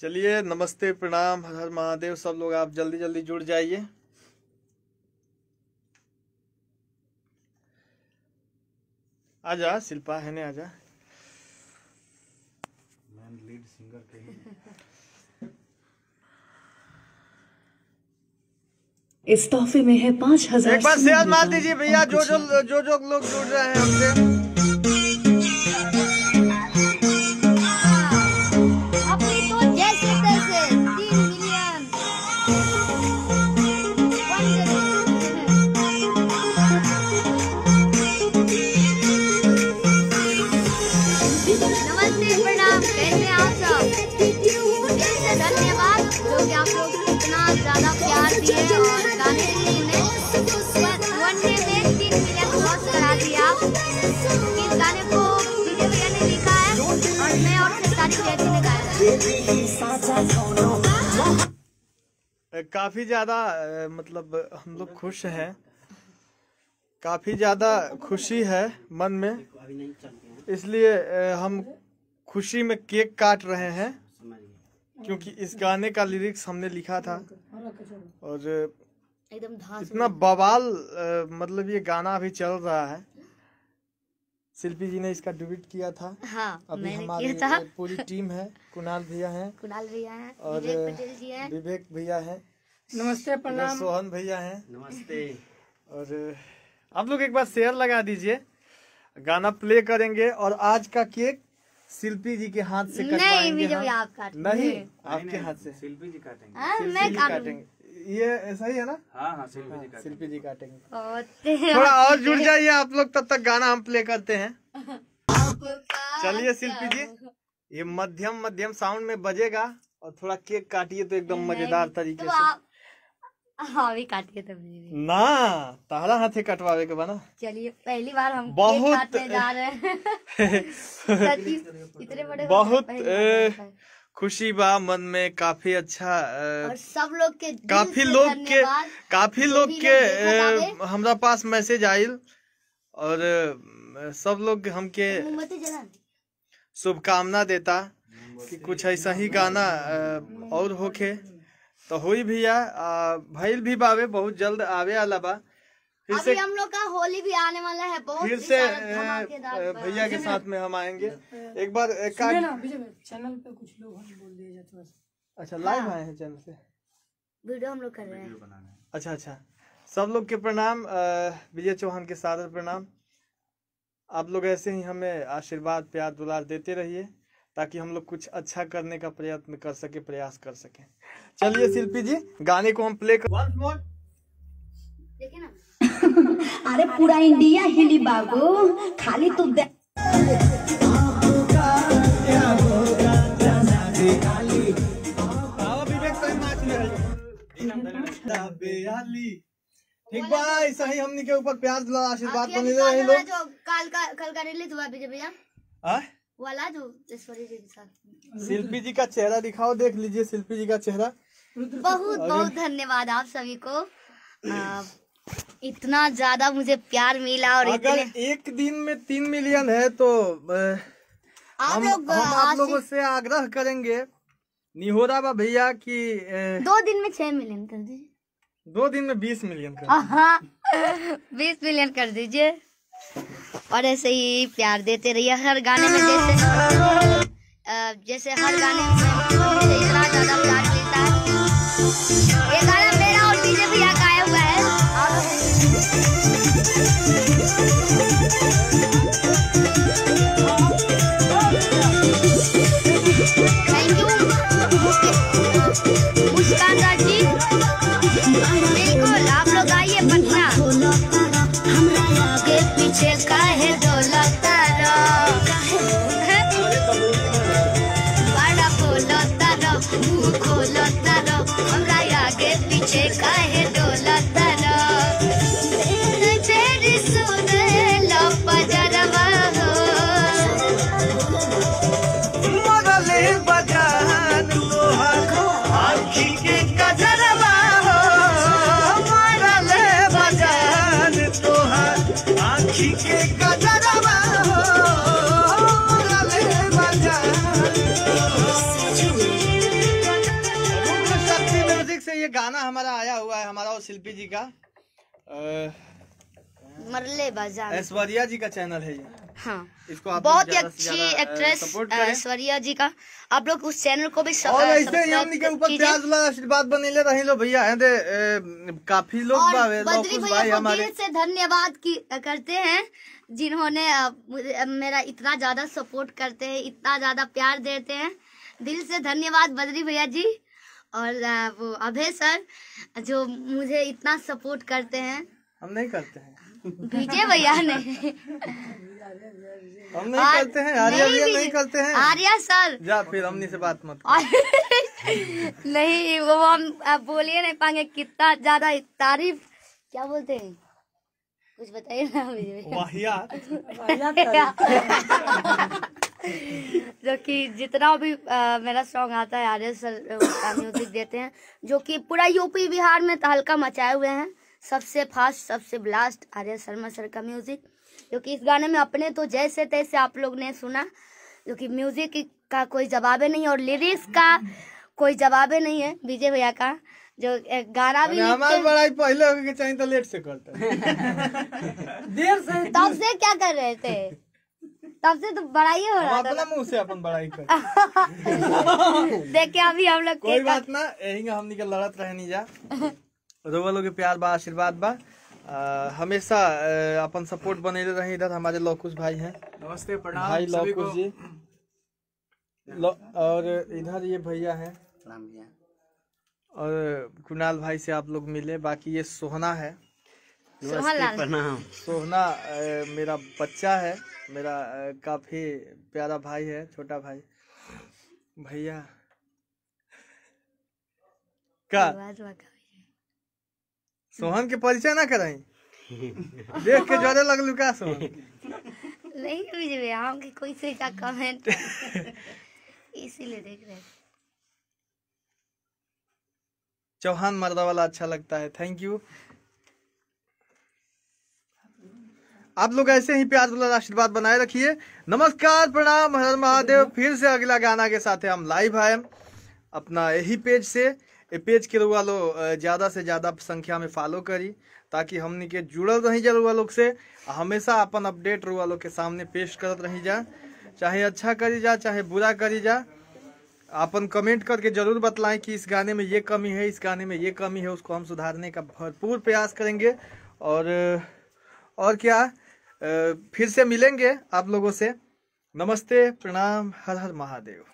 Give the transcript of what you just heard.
चलिए नमस्ते प्रणाम हर हर महादेव सब लोग आप जल्दी जल्दी जुड़ जाइए। आजा शिल्पा है ने आजा। मैन लीड सिंगर के इस तोहफे में है पाँच हज़ार एक बार शेयर मार दीजिए भैया जो जो जो जो लोग जुड़ रहे हैं हमसे। नमस्ते प्रणाम, कैसे आप सब? धन्यवाद, जो कि आप लोग इतना ज़्यादा प्यार दिए और गाने वन डे में तीन मिलियन करा दिया। इस गाने को भैया ने लिखा है और मैं और सारी जैसी ने गाया काफ़ी ज़्यादा मतलब हम लोग खुश हैं। काफ़ी ज़्यादा खुशी है मन में। इसलिए हम खुशी में केक काट रहे हैं। क्योंकि इस गाने का लिरिक्स हमने लिखा था। और इतना बवाल मतलब ये गाना अभी चल रहा है। शिल्पी जी ने इसका डिबिट किया था। हाँ अभी हमारी पूरी टीम है कुणाल भैया हैं। कुणाल भैया हैं और हैं। विवेक भैया हैं। नमस्ते प्रणाम। सोहन भैया हैं। नमस्ते। और आप लोग एक बार शेयर लगा दीजिए। गाना प्ले करेंगे। और आज का केक शिल्पी जी के हाथ से नहीं विजय आप काट नहीं नहीं, आपके हाथ से। शिल्पी जी काटेंगे। हाँ, शिल्पी मैं जी काटेंगे। ये ऐसा ही है ना? हाँ हाँ शिल्पी जी काटेंगे। शिल्पी जी काटेंगे। थोड़ा और जुड़ जाइए आप लोग तब तक गाना हम प्ले करते हैं। चलिए शिल्पी जी ये मध्यम मध्यम साउंड में बजेगा और थोड़ा केक काटिए तो एकदम मज़ेदार तरीके तो से। आप हाँ भी काटिए तब ना तारा हाथे कटवावे के बना। चलिए पहली बार हम बहुत- काटने जा रहे हैं। इतने बड़े बहुत ए, खुशी बा मन में काफ़ी अच्छा और सब लोग के काफ़ी लोग के काफ़ी लोग के लोग हमरा पास मैसेज आइल और सब लोग हमके शुभकामना देता कि कुछ ऐसा ही गाना और होखे तो हुई भैया भइल भी बावे बहुत जल्द आवे वाला बा। फिर से हम लोग का होली भी आने वाला है बहुत फिर से। भैया के साथ में हम आएँगे। एक बार चैनल पे कुछ लोग हम बोल दिए जाते अच्छा लाइव आए हैं चैनल से? वीडियो हम लोग कर रहे हैं। अच्छा अच्छा। सब लोग के प्रणाम विजय चौहान के सादर प्रणाम। आप लोग ऐसे ही हमें आशीर्वाद प्यार दुलार देते रहिए। ताकि हम लोग कुछ अच्छा करने का प्रयत्न कर सके प्रयास कर सके चलिए शिल्पी जी गाने को हम प्ले कर. अरे पूरा इंडिया हिली बाबू खाली तू तो। ठीक बा ऐसा ही हमनी के ऊपर प्यार आशीर्वाद बने रहे वाला लोग कल का कल का रिलीज़ हुआ विजय भैया? वाला जो ऐश्वर्या जी के साथ। शिल्पी जी का चेहरा दिखाओ देख लीजिए शिल्पी जी का चेहरा। बहुत बहुत धन्यवाद आप सभी को। आ, इतना ज़्यादा मुझे प्यार मिला और अगर इतने एक दिन में तीन मिलियन है तो आप हम लोग हम आप लोगों से आग्रह करेंगे निहोरा बा भैया कि दो दिन में छह मिलियन कर दीजिए। दो दिन में बीस मिलियन कर बीस मिलियन कर दीजिए। और ऐसे ही प्यार देते रहिए हर गाने में जैसे जैसे हर गाने में इतना ज़्यादा प्यार मिलता है। ये गाना मेरा और बीजेपी का हुआ है। ये गाना हमारा आया हुआ है हमारा और शिल्पी जी का। अ, मरले बाज़ार ऐश्वर्या जी का चैनल है ये। हाँ। इसको आप बहुत ही अच्छी एक्ट्रेस ऐश्वर्या जी का। आप लोग उस चैनल को भी आशीर्वाद बनेले रही लो भैया काफ़ी लोग से धन्यवाद करते हैं जिन्होंने मेरा इतना ज़्यादा सपोर्ट करते हैं इतना ज़्यादा प्यार देते हैं। दिल से धन्यवाद बद्री भैया जी। और वो अभय सर जो मुझे इतना सपोर्ट करते हैं। हम नहीं करते हैं। विजय भैया ने। हम नहीं करते हैं आर्या भैया नहीं करते हैं। आर्या सर। जा फिर हमने से बात मत कर। नहीं वो हम बोलिए नहीं पाएँगे कितना ज़्यादा तारीफ़। क्या बोलते हैं? कुछ बताइए ना मुझे। वाहियात जो कि जितना भी अ, मेरा सॉन्ग आता है आर्य सर उसका म्यूज़िक देते हैं जो कि पूरा यूपी बिहार में तहलका मचाए हुए हैं। सबसे फास्ट सबसे ब्लास्ट आर्य शर्मा सर का म्यूज़िक जो कि इस गाने में अपने तो जैसे तैसे आप लोग ने सुना जो कि म्यूज़िक का कोई जवाब ही नहीं और लिरिक्स का कोई जवाब ही नहीं है विजय भैया का। जो गाना भी हमारी बड़ाई पहले होगी कि चाहिए तो लेट से करते देर से तब से क्या कर रहे थे? तब से तो बड़ाई हो रहा अपना था मुँह से अपन बड़ाई कर देखिए अभी हम लोग कोई बात ना यही का हमनी के लड़त रहे नहीं जा रोवा लोग के प्यार बा आशीर्वाद बा। अ, हमेशा अपन सपोर्ट बने रहे। इधर हमारे लौकुश भाई हैं। नमस्ते प्रणाम भाई लौकुश जी। लो- और इधर ये भैया हैं। और कुणाल भाई से आप लोग मिले। बाकी ये सोहना है। सोहन लाल सोहना मेरा बच्चा है। मेरा काफ़ी प्यारा भाई है छोटा भाई। भैया। का। सोहन के परिचय ना कराई। देख के जोरे लगलू का सोहन नहीं भैया हम के कोई से का कमेंट इसीलिए देख रहे चौहान मर्दा वाला अच्छा लगता है। थैंक यू आप लोग ऐसे ही प्यार दुलार आशीर्वाद बनाए रखिए। नमस्कार प्रणाम हर महादेव। फिर से अगला गाना के साथ हम लाइव आए अपना यही पेज से। ये पेज के रुआ लो अ, ज़्यादा से ज़्यादा संख्या में फॉलो करी ताकि हमने के जुड़ल रही जा रुआ लोग से हमेशा अपन अपडेट रुआ लोग के सामने पेश करत रही जा। चाहे अच्छा करी जा चाहे बुरा करी जा अपन कमेंट करके ज़रूर बतलाएँ कि इस गाने में ये कमी है इस गाने में ये कमी है उसको हम सुधारने का भरपूर प्रयास करेंगे। और और क्या फिर से मिलेंगे आप लोगों से। नमस्ते प्रणाम हर हर महादेव।